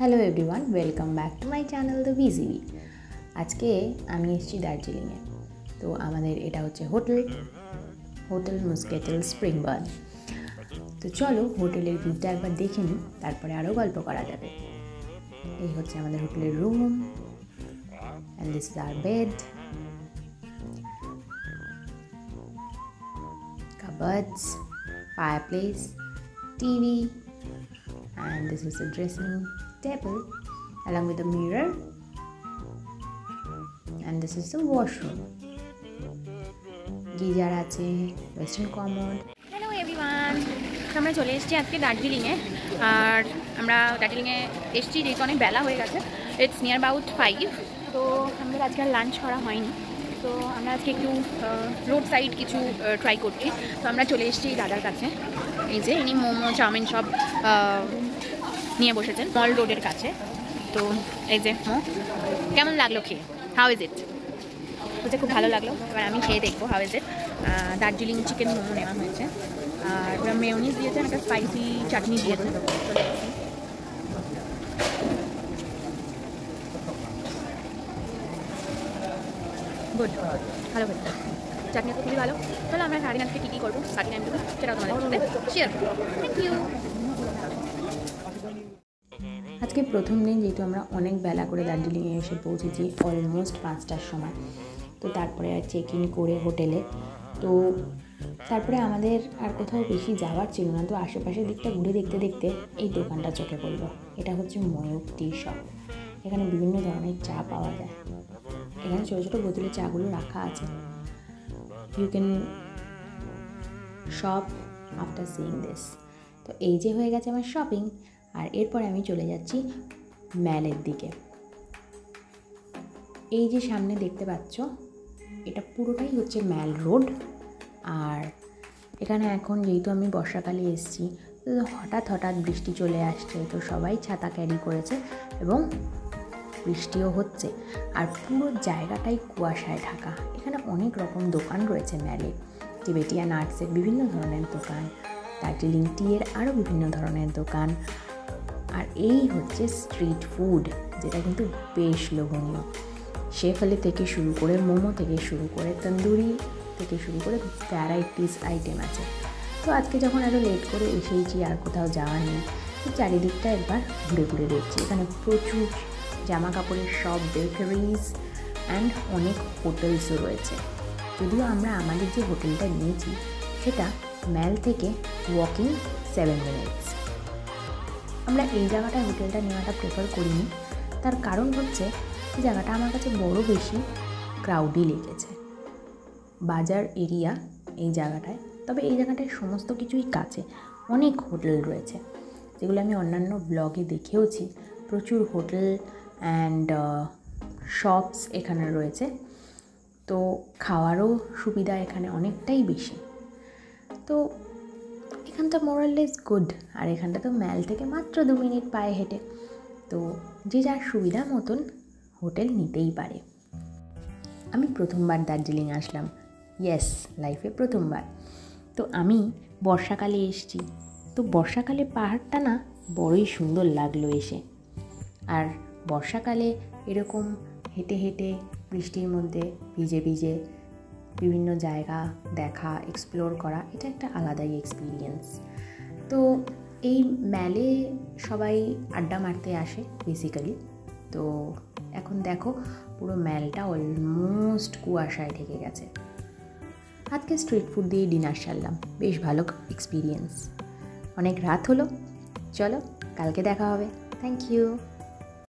Hello everyone welcome back to my channel the BGB আজকে আমি এসেছি দার্জিলিংয়ে। তো আমাদের এটা হচ্ছে hotel hotel Muscatel Spring Barn. তো চলো হোটেলের ভিউটা একবার দেখে নিই তারপরে আরও গল্প করা যাবে। এই হচ্ছে আমাদের হোটেলের room and this is our bed cupboards, fireplace, TV, and this is a dressing table along with a mirror. And this is the washroom. Geyser আছে ওয়েস্টার্ন কমোড হ্যালো এভরিওয়ান আমরা চলে এসেছি আজকে দার্জিলিংয়ে। আর আমরা দার্জিলিংয়ে এসেছি, যেহেতু অনেক বেলা হয়ে গেছে। ইটস নিয়ার অ্যাবাউট ফাইভ তো আমাদের আজকে আর লাঞ্চ করা হয়নি। তো আমরা আজকে একটু রোড সাইড কিছু ট্রাই করছি। তো আমরা চলে এসেছি দাদার কাছে। এই যে, ইনি মোমো, চাউমিন সব নিয়ে বসেছেন মল রোডের কাছে। তো এই যে মো কেমন লাগল খেয়ে? হাউ ইজ ইট হচ্ছে খুব ভালো লাগল। এবার আমি খেয়ে দেখব how is it Darjeeling chicken momo নেওয়া হয়েছে। আর ওরা মেয়নিজ দিয়েছেন, একটা স্পাইসি চাটনি দিয়েছে গুড ভালো হয়েছে। চাটনি তো খুবই ভালো। তাহলে আমরা সাড়ে আজকে কী কী করব? বাকি টাইমটুকু সেটাও তোমাদের সাথে শেয়ার থ্যাংক ইউ আজকে প্রথম দিন যেহেতু আমরা অনেক বেলা করে দার্জিলিংয়ে এসে পৌঁছেছি অলমোস্ট পাঁচটার সময়। তো তারপরে আর চেক ইন করে হোটেলে। তো তারপরে আমাদের আর কোথাও বেশি যাওয়ার ছিল না। তো আশেপাশের দিকটা ঘুরে দেখতে দেখতে এই দোকানটা চোখে পড়ল। এটা হচ্ছে ময়ূর টি শপ। এখানে বিভিন্ন ধরনের চা পাওয়া যায়। এখানে ছোটো ছোটো বোতলে চাগুলো রাখা আছে। You can shop after seeing this তো এই যে হয়ে গেছে আমার শপিং আর এরপরে আমি চলে যাচ্ছি ম্যালের দিকে। এই যে সামনে দেখতে পাচ্ছ, এটা পুরোটাই হচ্ছে ম্যাল রোড। আর এখানে এখন যেহেতু আমি বর্ষাকালে এসেছি হঠাৎ হঠাৎ বৃষ্টি চলে আসছে, তো সবাই ছাতা ক্যারি করেছে এবং বৃষ্টিও হচ্ছে। আর পুরো জায়গাটাই কুয়াশায় ঢাকা। এখানে অনেক রকম দোকান রয়েছে ম্যালে। টিবেটিয়ান আর্টসের বিভিন্ন ধরনের দোকান, দার্জিলিং টিয়ের আরও বিভিন্ন ধরনের দোকান আর এই হচ্ছে স্ট্রিট ফুড যেটা কিন্তু বেশ লোভনীয়। শেফালি থেকে শুরু করে মোমো থেকে শুরু করে তন্দুরি থেকে শুরু করে ভ্যারাইটিস আইটেম আছে। তো আজকে যখন এত লেট করে এসেইছি, আর কোথাও যাওয়া নেই চারিদিকটা একবার ঘুরে ঘুরে দেখছি। এখানে প্রচুর জামা কাপড়ের সব বেকারিজ অ্যান্ড অনেক হোটেলসও রয়েছে। যদিও আমরা আমাদের যে হোটেলটা নিয়েছি, সেটা ম্যাল থেকে ওয়াকিং সেভেন মিনিটস আমরা এই জায়গাটায় হোটেলটা নেওয়াটা প্রেফার করিনি। তার কারণ হচ্ছে, এই জায়গাটা আমার কাছে বড় বেশি ক্রাউডি লেগেছে। বাজার এরিয়া এই জায়গাটায়। তবে এই জায়গাটায় সমস্ত কিছুই কাছে। অনেক হোটেল রয়েছে, যেগুলো আমি অন্যান্য ব্লগে দেখেওছি। প্রচুর হোটেল অ্যান্ড শপস এখানে রয়েছে। তো খাওয়ারও সুবিধা এখানে অনেকটাই বেশি। তো এখানটা মোরাললেস গুড আর এখানটা তো ম্যাল থেকে মাত্র দু মিনিট পায়ে হেঁটে। তো যে যার সুবিধা মতন হোটেল নিতেই পারে। আমি প্রথমবার দার্জিলিং আসলাম। ইয়েস লাইফে প্রথমবার। তো আমি বর্ষাকালে এসেছি। তো বর্ষাকালে পাহাড়টা না বড়ই সুন্দর লাগল এসে। আর বর্ষাকালে এরকম হেঁটে হেঁটে বৃষ্টির মধ্যে ভিজে ভিজে বিভিন্ন জায়গা দেখা এক্সপ্লোর করা, এটা একটা আলাদাই এক্সপিরিয়েন্স তো এই ম্যালে সবাই আড্ডা মারতে আসে বেসিক্যালি তো এখন দেখো, পুরো ম্যালটা অলমোস্ট কুয়াশায় ঢেকে গেছে। আজকে স্ট্রিট ফুড দিয়ে ডিনার সারলাম। বেশ ভালো এক্সপিরিয়েন্স অনেক রাত হলো। চলো, কালকে দেখা হবে। Thank you